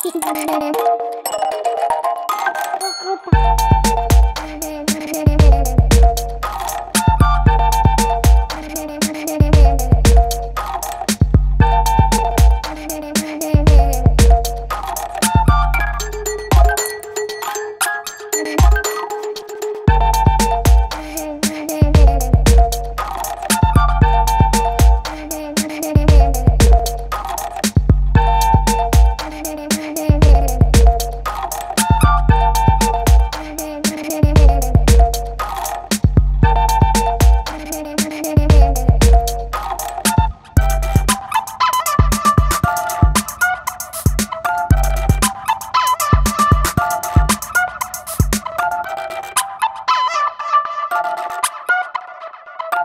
チキンカラーだな。